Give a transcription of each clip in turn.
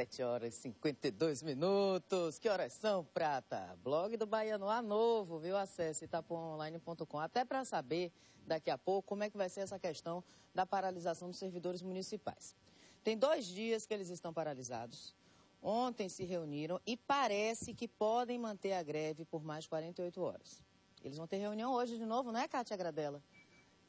7 horas e 52 minutos. Que horas são, Prata? Blog do Baiano A novo, viu? Acesse itapuaonline.com. Até para saber daqui a pouco como é que vai ser essa questão da paralisação dos servidores municipais. Tem dois dias que eles estão paralisados. Ontem se reuniram e parece que podem manter a greve por mais 48 horas. Eles vão ter reunião hoje de novo, não é, Cátia Gradella?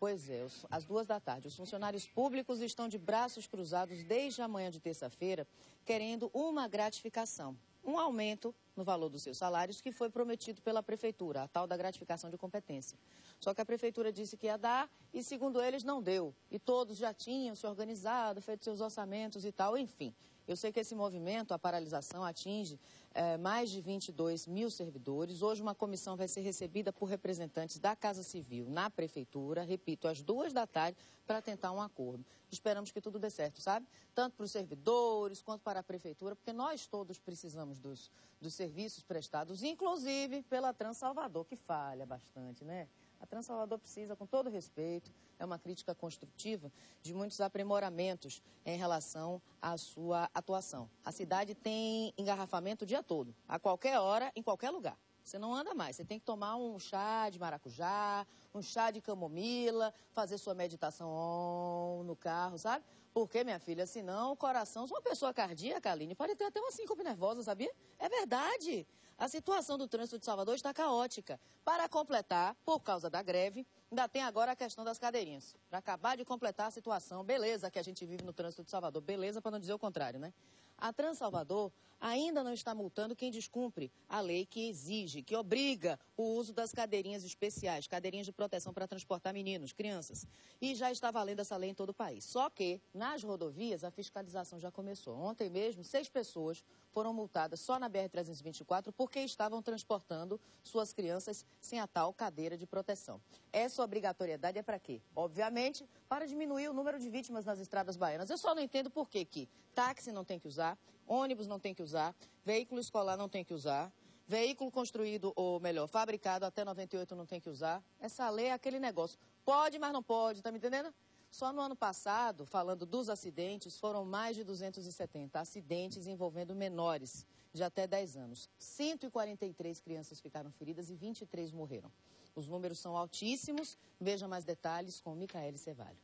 Pois é, às duas da tarde. Os funcionários públicos estão de braços cruzados desde a manhã de terça-feira, querendo uma gratificação, um aumento no valor dos seus salários que foi prometido pela prefeitura, a tal da gratificação de competência. Só que a prefeitura disse que ia dar e, segundo eles, não deu. E todos já tinham se organizado, feito seus orçamentos e tal, enfim. Eu sei que esse movimento, a paralisação, atinge é, mais de 22 mil servidores. Hoje, uma comissão vai ser recebida por representantes da Casa Civil na Prefeitura, repito, às duas da tarde, para tentar um acordo. Esperamos que tudo dê certo, sabe? Tanto para os servidores quanto para a Prefeitura, porque nós todos precisamos dos, dos prestados, inclusive pela Trans Salvador, que falha bastante, né? A Trans Salvador precisa, com todo respeito, é uma crítica construtiva, de muitos aprimoramentos em relação à sua atuação. A cidade tem engarrafamento o dia todo, a qualquer hora, em qualquer lugar. Você não anda mais, você tem que tomar um chá de maracujá, um chá de camomila, fazer sua meditação no carro, sabe? Porque, minha filha, senão o coração, se uma pessoa cardíaca, Aline, pode ter até uma síncope nervosa, sabia? É verdade. A situação do trânsito de Salvador está caótica. Para completar, por causa da greve, ainda tem agora a questão das cadeirinhas. Para acabar de completar a situação, beleza que a gente vive no trânsito de Salvador, beleza para não dizer o contrário, né? A Trans Salvador ainda não está multando quem descumpre a lei que exige, que obriga o uso das cadeirinhas especiais, cadeirinhas de proteção para transportar meninos, crianças. E já está valendo essa lei em todo o país. Só que, nas rodovias, a fiscalização já começou. Ontem mesmo, seis pessoas foram multadas só na BR-324 porque estavam transportando suas crianças sem a tal cadeira de proteção. Essa obrigatoriedade é para quê? Obviamente, para diminuir o número de vítimas nas estradas baianas. Eu só não entendo por que que táxi não tem que usar, ônibus não tem que usar, veículo escolar não tem que usar, veículo construído, ou melhor, fabricado até 98 não tem que usar. Essa lei é aquele negócio. Pode, mas não pode, tá me entendendo? Só no ano passado, falando dos acidentes, foram mais de 270 acidentes envolvendo menores de até 10 anos. 143 crianças ficaram feridas e 23 morreram. Os números são altíssimos. Veja mais detalhes com Micaele Cevalho.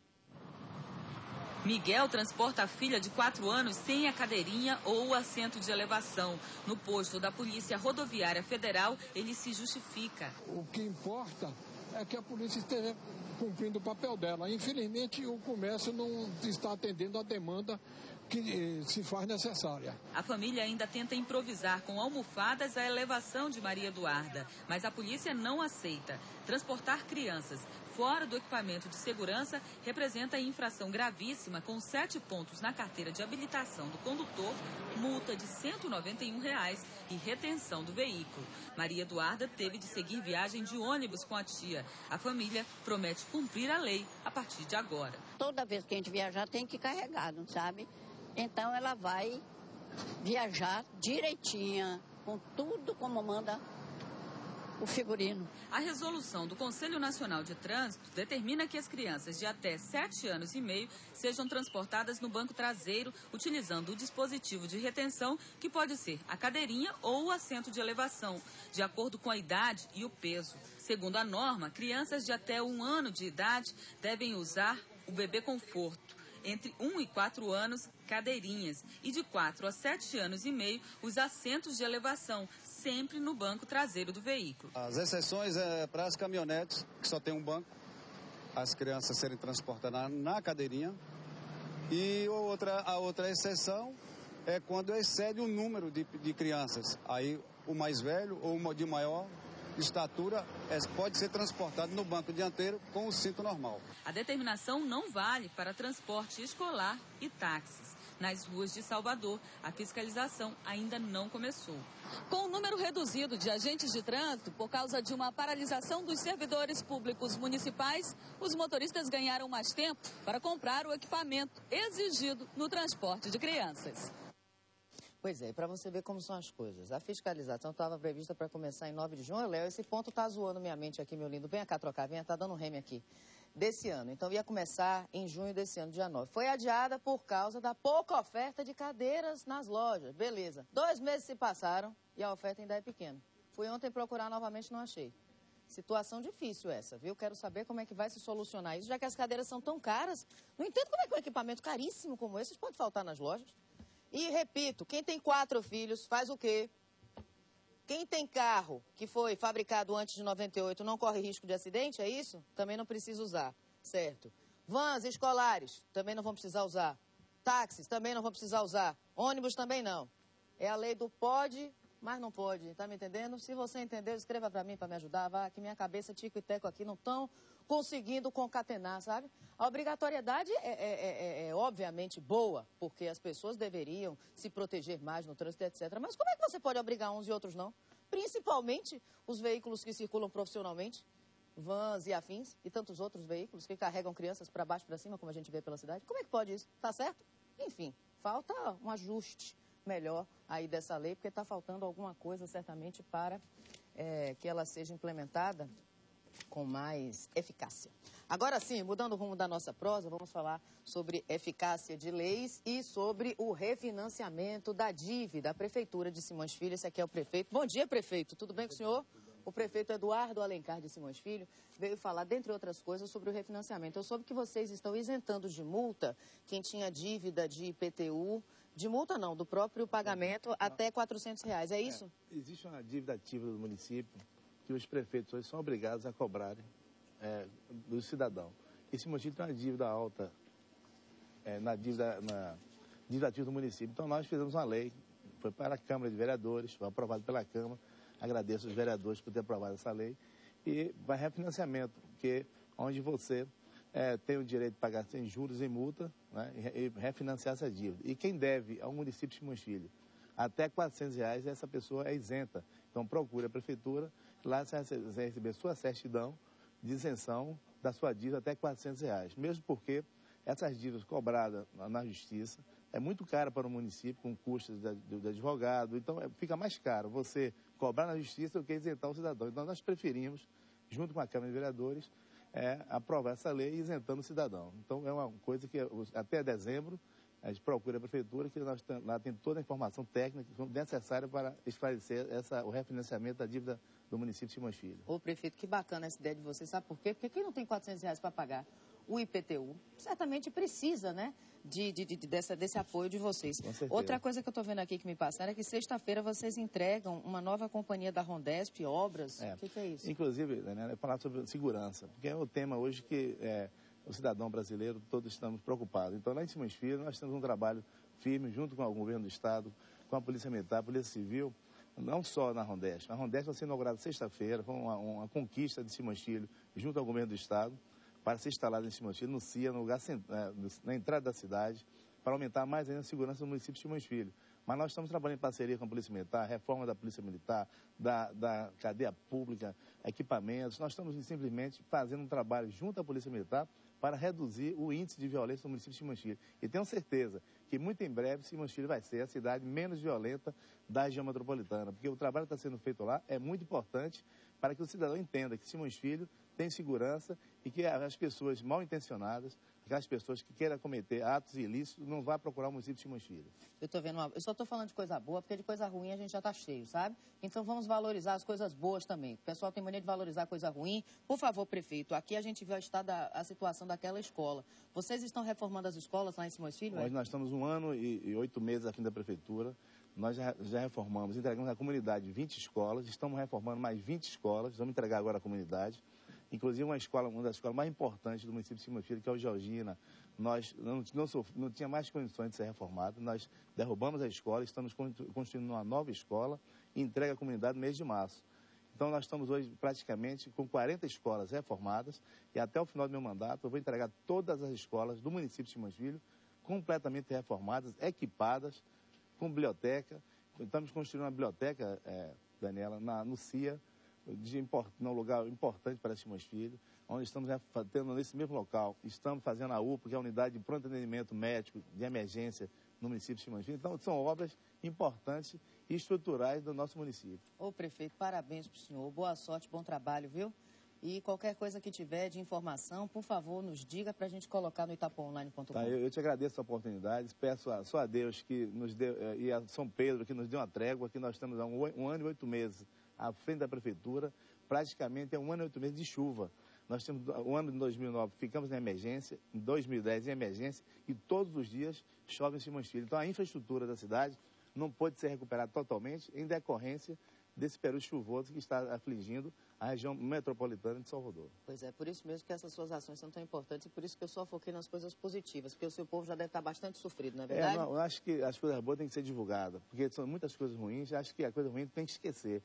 Miguel transporta a filha de 4 anos sem a cadeirinha ou o assento de elevação. No posto da Polícia Rodoviária Federal, ele se justifica. O que importa é que a polícia esteja cumprindo o papel dela. Infelizmente, o comércio não está atendendo a demanda que se faz necessária. A família ainda tenta improvisar com almofadas a elevação de Maria Eduarda, mas a polícia não aceita. Transportar crianças fora do equipamento de segurança representa infração gravíssima com sete pontos na carteira de habilitação do condutor, multa de 191 reais e retenção do veículo. Maria Eduarda teve de seguir viagem de ônibus com a tia. A família promete cumprir a lei a partir de agora. Toda vez que a gente viajar tem que carregar, não sabe? Então ela vai viajar direitinha, com tudo como manda o figurino. A resolução do Conselho Nacional de Trânsito determina que as crianças de até 7 anos e meio sejam transportadas no banco traseiro utilizando o dispositivo de retenção, que pode ser a cadeirinha ou o assento de elevação, de acordo com a idade e o peso. Segundo a norma, crianças de até um ano de idade devem usar o bebê conforto entre 1 e 4 anos, cadeirinhas, e de 4 a 7 anos e meio, os assentos de elevação, sempre no banco traseiro do veículo. As exceções é para as caminhonetes, que só tem um banco, as crianças serem transportadas na, cadeirinha. E outra, a outra exceção é quando excede o número de, de crianças. Aí o mais velho ou o de maior estatura é, pode ser transportado no banco dianteiro com o cinto normal. A determinação não vale para transporte escolar e táxis nas ruas de Salvador. A fiscalização ainda não começou. Com o número reduzido de agentes de trânsito por causa de uma paralisação dos servidores públicos municipais, os motoristas ganharam mais tempo para comprar o equipamento exigido no transporte de crianças. Pois é, para você ver como são as coisas. A fiscalização estava prevista para começar em 9 de junho. Léo, esse ponto está zoando minha mente aqui, meu lindo. Venha cá trocar, venha, tá dando um reme aqui. desse ano. Então ia começar em junho desse ano, dia 9. Foi adiada por causa da pouca oferta de cadeiras nas lojas. Beleza. Dois meses se passaram e a oferta ainda é pequena. Fui ontem procurar novamente, não achei. Situação difícil essa, viu? Quero saber como é que vai se solucionar isso, já que as cadeiras são tão caras. Não entendo como é que um equipamento caríssimo como esse pode faltar nas lojas. E repito, quem tem quatro filhos faz o quê? Quem tem carro que foi fabricado antes de 98 não corre risco de acidente, é isso? Também não precisa usar, certo? Vans escolares também não vão precisar usar. Táxis também não vão precisar usar. Ônibus também não. É a lei do pode, mas não pode. Tá me entendendo? Se você entendeu, escreva para mim para me ajudar. Vá, que minha cabeça, tico e teco aqui não estão conseguindo concatenar, sabe? A obrigatoriedade é, é, é, é, é, obviamente boa, porque as pessoas deveriam se proteger mais no trânsito, etc. Mas como é que você pode obrigar uns e outros não? Principalmente os veículos que circulam profissionalmente, vans e afins, e tantos outros veículos que carregam crianças para baixo e para cima, como a gente vê pela cidade. Como é que pode isso? Tá certo? Enfim, falta um ajuste melhor aí dessa lei, porque está faltando alguma coisa certamente para é, que ela seja implementada com mais eficácia. Agora sim, mudando o rumo da nossa prosa, vamos falar sobre eficácia de leis e sobre o refinanciamento da dívida. A Prefeitura de Simões Filho, esse aqui é o prefeito. Bom dia, prefeito. Tudo bem com o senhor? O prefeito Eduardo Alencar de Simões Filho veio falar, dentre outras coisas, sobre o refinanciamento. Eu soube que vocês estão isentando de multa quem tinha dívida de IPTU, de multa não, do próprio pagamento até 400 reais. É isso? É, existe uma dívida ativa do município que os prefeitos hoje são obrigados a cobrarem é, do cidadão. Esse motivo tem uma dívida alta é, na dívida, na dívida ativa do município. Então nós fizemos uma lei, foi para a Câmara de Vereadores, foi aprovado pela Câmara. Agradeço os vereadores por ter aprovado essa lei. E vai refinanciamento, porque onde você é, tem o direito de pagar sem juros e multa né, e refinanciar essa dívida. E quem deve ao município de Simões até 400 reais, essa pessoa é isenta. Então procure a prefeitura lá você vai receber sua certidão de isenção da sua dívida até 400 reais. Mesmo porque essas dívidas cobradas na justiça é muito cara para o município, com custos de, advogado. Então é, fica mais caro você cobrar na justiça do que isentar o cidadão. Então nós preferimos, junto com a Câmara de Vereadores, é, aprovar essa lei isentando o cidadão. Então é uma coisa que até dezembro a gente procura a prefeitura, que nós lá tem toda a informação técnica necessária para esclarecer essa, o refinanciamento da dívida do município de Simões Filho. Ô, prefeito, que bacana essa ideia de você. Sabe por quê? Porque quem não tem 400 reais para pagar o IPTU certamente precisa, né, de, de, de, dessa, desse apoio de vocês. Outra coisa que eu estou vendo aqui que me passaram é que sexta-feira vocês entregam uma nova companhia da Rondesp, obras. É. O que, que, é isso? Inclusive, né, falar sobre segurança, porque é o tema hoje que é, o cidadão brasileiro, todos estamos preocupados. Então, lá em Simões Filho, nós temos um trabalho firme junto com o governo do Estado, com a Polícia Militar, a Polícia Civil, não só na Rondeste. A Rondeste vai ser inaugurada sexta-feira, foi uma, uma, conquista de Simões Filho, junto ao governo do Estado, para ser instalada em Simões Filho, no CIA, no lugar, é, na entrada da cidade, para aumentar mais ainda a segurança do município de Simões Filho. Mas nós estamos trabalhando em parceria com a Polícia Militar, reforma da Polícia Militar, da, da cadeia pública, equipamentos. Nós estamos simplesmente fazendo um trabalho junto à Polícia Militar para reduzir o índice de violência no município de Simanchilha. E tenho certeza que muito em breve Simanchilha vai ser a cidade menos violenta da região metropolitana, porque o trabalho que está sendo feito lá é muito importante para que o cidadão entenda que Simões Filho tem segurança e que as pessoas mal intencionadas aquelas pessoas que queiram cometer atos ilícitos não vá procurar o município de Filho. Eu tô vendo uma... eu só estou falando de coisa boa, porque de coisa ruim a gente já está cheio, sabe? Então vamos valorizar as coisas boas também. O pessoal tem mania de valorizar coisa ruim. Por favor, prefeito, aqui a gente viu a, estado, a situação daquela escola. Vocês estão reformando as escolas lá em Simões Filho? Hoje é? nós estamos um ano e, e oito meses aqui da prefeitura. Nós já, já, reformamos, entregamos à comunidade 20 escolas, estamos reformando mais 20 escolas, vamos entregar agora à comunidade. Inclusive uma escola, uma das escolas mais importantes do município de Simões Filho, que é o Georgina, nós não, não, não tinha mais condições de ser reformado, nós derrubamos a escola, estamos construindo uma nova escola e entrega à comunidade no mês de março. Então nós estamos hoje praticamente com 40 escolas reformadas e até o final do meu mandato eu vou entregar todas as escolas do município de Simões Filho completamente reformadas, equipadas, com biblioteca. Estamos construindo uma biblioteca, é, Daniela, na, no CIA, de import, num lugar importante para Simões Filho onde estamos tendo nesse mesmo local, estamos fazendo a UPA, que é a unidade de pronto atendimento médico de emergência no município de Chimanjinho. Então, são obras importantes e estruturais do nosso município. Ô, prefeito, parabéns para o senhor. Boa sorte, bom trabalho, viu? E qualquer coisa que tiver de informação, por favor, nos diga para a gente colocar no itapuonline.com. Tá, eu, eu, te agradeço a oportunidade, peço a, só a Deus que nos deu, eh, e a São Pedro que nos deu uma trégua, que nós estamos há um, um ano e oito meses à frente da Prefeitura, praticamente é um ano e oito meses de chuva. Nós temos o ano de 2009, ficamos em emergência, em 2010 em emergência, e todos os dias chove em Simões Filho. Então a infraestrutura da cidade não pode ser recuperada totalmente em decorrência desse período chuvoso que está afligindo a região metropolitana de Salvador. Pois é, por isso mesmo que essas suas ações são tão importantes e por isso que eu só foquei nas coisas positivas, porque o seu povo já deve estar bastante sofrido, não é verdade? É, não, eu acho que as coisas boas têm que ser divulgadas, porque são muitas coisas ruins, acho que a coisa ruim tem que esquecer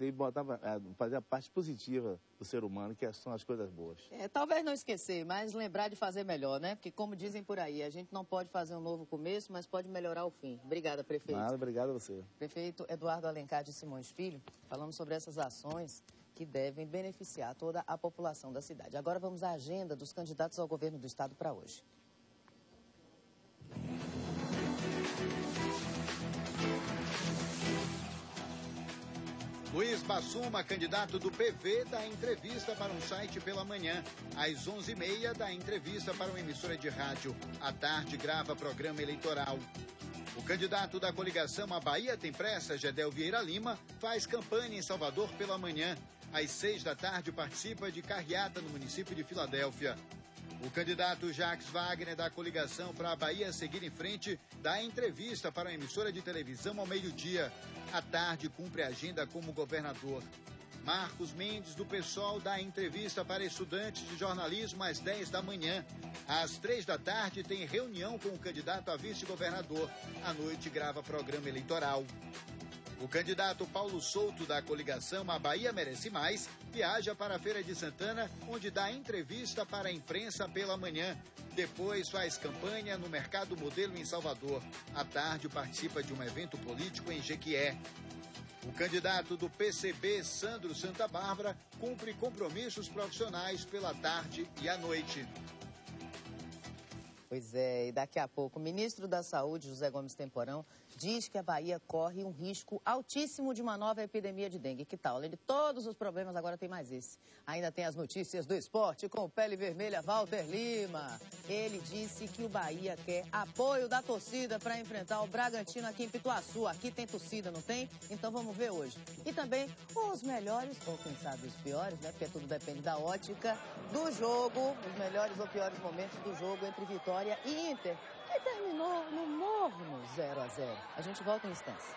e botava, é, fazer a parte positiva do ser humano, que são as coisas boas. É, talvez não esquecer, mas lembrar de fazer melhor, né? Porque, como dizem por aí, a gente não pode fazer um novo começo, mas pode melhorar o fim. Obrigada, prefeito. Nada, obrigado a você. Prefeito Eduardo Alencar de Simões Filho, falando sobre essas ações que devem beneficiar toda a população da cidade. Agora vamos à agenda dos candidatos ao governo do estado para hoje. Luiz Bassuma, candidato do PV, dá entrevista para um site pela manhã. Às 11h30, dá entrevista para uma emissora de rádio. À tarde, grava programa eleitoral. O candidato da coligação A Bahia Tem Pressa, Gedel Vieira Lima, faz campanha em Salvador pela manhã. Às seis da tarde, participa de carreata no município de Filadélfia. O candidato Jacques Wagner, da coligação para a Bahia seguir em frente, dá entrevista para uma emissora de televisão ao meio-dia. À tarde, cumpre a agenda como governador. Marcos Mendes, do PSOL, dá entrevista para estudantes de jornalismo às 10 da manhã. Às 3 da tarde, tem reunião com o candidato a vice-governador. À noite, grava programa eleitoral. O candidato Paulo Souto, da coligação A Bahia Merece Mais, viaja para a Feira de Santana, onde dá entrevista para a imprensa pela manhã. Depois faz campanha no Mercado Modelo em Salvador. À tarde participa de um evento político em Jequié. O candidato do PCB, Sandro Santa Bárbara, cumpre compromissos profissionais pela tarde e à noite. Pois é, e daqui a pouco o ministro da Saúde, José Gomes Temporão, diz que a Bahia corre um risco altíssimo de uma nova epidemia de dengue. Que tal? Além de todos os problemas, agora tem mais esse. Ainda tem as notícias do esporte com o Pele Vermelha Walter Lima. Ele disse que o Bahia quer apoio da torcida para enfrentar o Bragantino aqui em Pituaçu. Aqui tem torcida, não tem? Então vamos ver hoje. E também os melhores, ou quem sabe os piores, né? Porque tudo depende da ótica do jogo. Os melhores ou piores momentos do jogo entre Vitória e Inter e terminou no morno 0 a 0. A gente volta em instância.